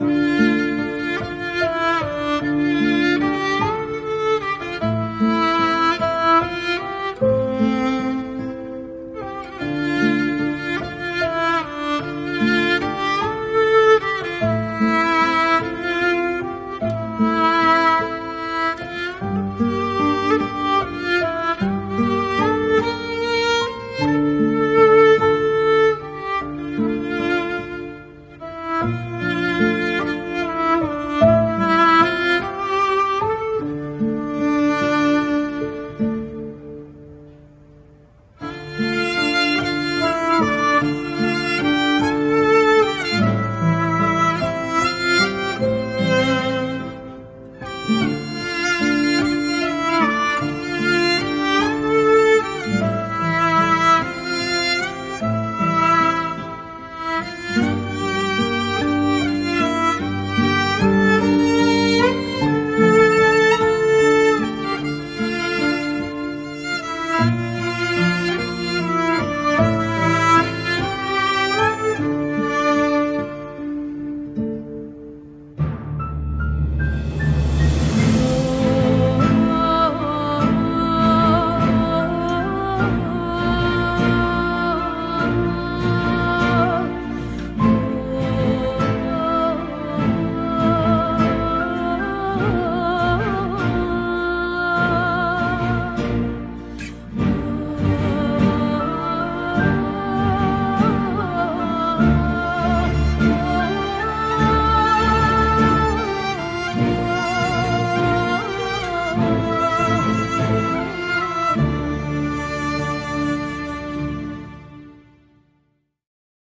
Mm-hmm.